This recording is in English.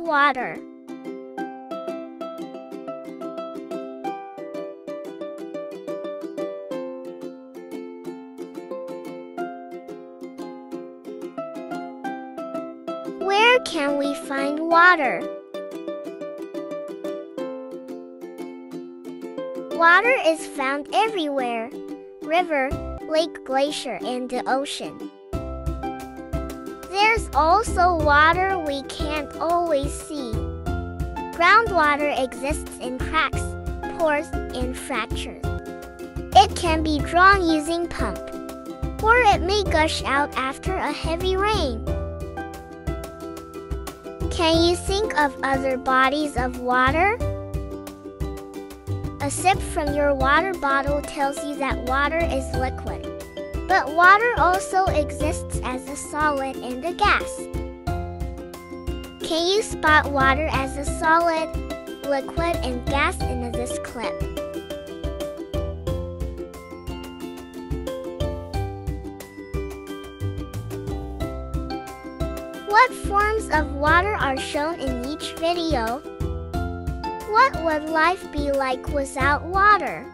water. Where can we find water? Water is found everywhere river, lake, glacier, and the ocean. There's also water we can't always see. Groundwater exists in cracks, pores, and fractures. It can be drawn using pump, or it may gush out after a heavy rain. Can you think of other bodies of water? A sip from your water bottle tells you that water is liquid. But water also exists as a solid and a gas. Can you spot water as a solid, liquid, and gas in this clip? What forms of water are shown in each video? What would life be like without water?